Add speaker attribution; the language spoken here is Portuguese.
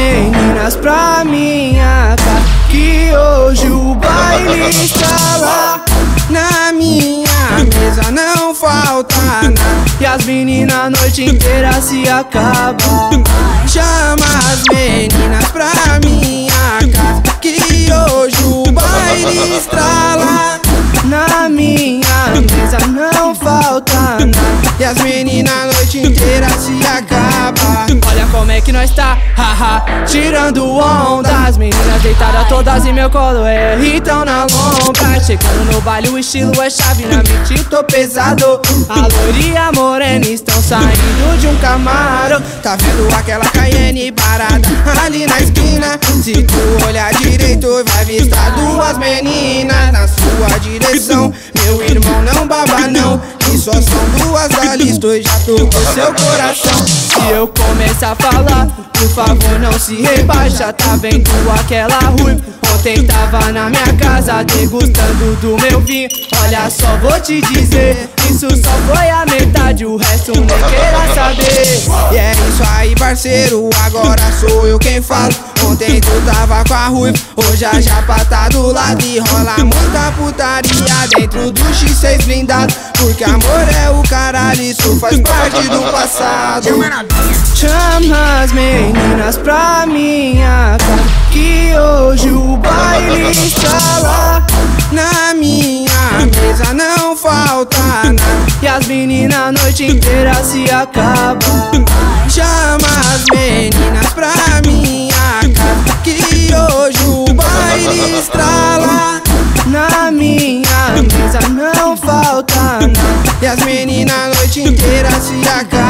Speaker 1: meninas pra minha casa Que hoje o baile está lá Na minha mesa não falta nada. E as meninas a noite inteira se acabam. Chama as meninas pra minha casa Que hoje o baile está lá E as meninas a noite inteira se acabam Olha como é que nós tá, haha. Tirando onda As meninas deitadas todas em meu colo É. Então na lombra Chegando no baile o estilo é chave Na mente tô pesado. A loira e a morena estão saindo de um camaro. Tá vendo aquela Cayenne parada ali na esquina? Se tu olhar direito vai avistar duas meninas Na sua direção. Meu irmão não baba não só são duas Eu já tô com seu coração. Se eu começar a falar Por favor não se rebaixa. Tá vendo aquela ruiva Ontem tava na minha casa degustando do meu vinho. Olha só, vou te dizer Isso só foi a metade, o resto nem queira saber. E é isso aí parceiro, agora sou eu quem falo Ontem tu tava com a ruiva, hoje a japa tá do lado E rola muita putaria dentro do X6 blindado. Porque amor é o caralho, isso faz parte do passado. Chama as meninas pra minha casa Que hoje o baile está lá. Na minha mesa não falta nada. E as meninas a noite inteira se acabam. Chama as meninas as meninas a noite inteira se acabam